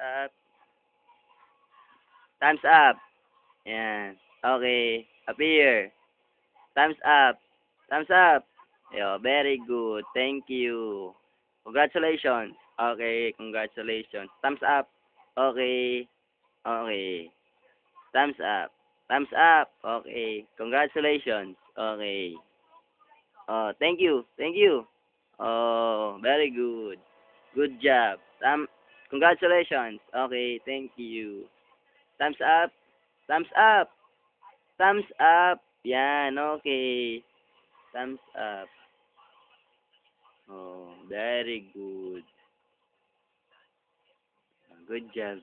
up. Thumbs up. Yan. Okay. Appear. Thumbs up. Thumbs up. Yo, very good. Thank you. Congratulations. Okay, congratulations. Thumbs up. Okay. Okay. Thumbs up. Thumbs up. Okay. Congratulations. Okay. Oh, thank you. Thank you. Oh, very good. Good job. Thumb congratulations. Okay, thank you. Thumbs up. Thumbs up. Thumbs up. Yan, okay. Thumbs up. Oh, very good. Good job.